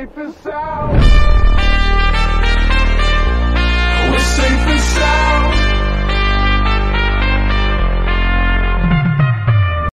safe as sound.